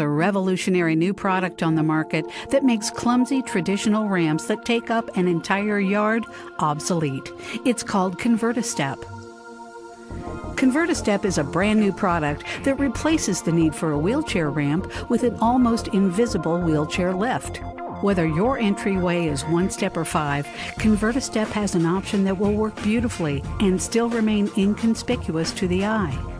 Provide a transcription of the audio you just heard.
a revolutionary new product on the market that makes clumsy traditional ramps that take up an entire yard obsolete. It's called ConvertaStep. ConvertaStep is a brand new product that replaces the need for a wheelchair ramp with an almost invisible wheelchair lift. Whether your entryway is one step or five, ConvertaStep has an option that will work beautifully and still remain inconspicuous to the eye.